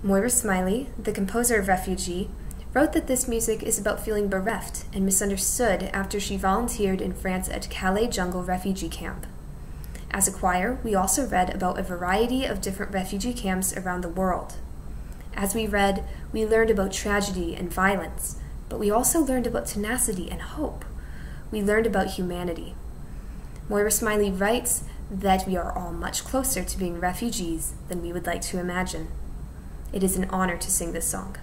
Moira Smiley, the composer of Refugee, wrote that this music is about feeling bereft and misunderstood after she volunteered in France at Calais Jungle Refugee Camp. As a choir, we also read about a variety of different refugee camps around the world. As we read, we learned about tragedy and violence, but we also learned about tenacity and hope. We learned about humanity. Moira Smiley writes that we are all much closer to being refugees than we would like to imagine. It is an honor to sing this song.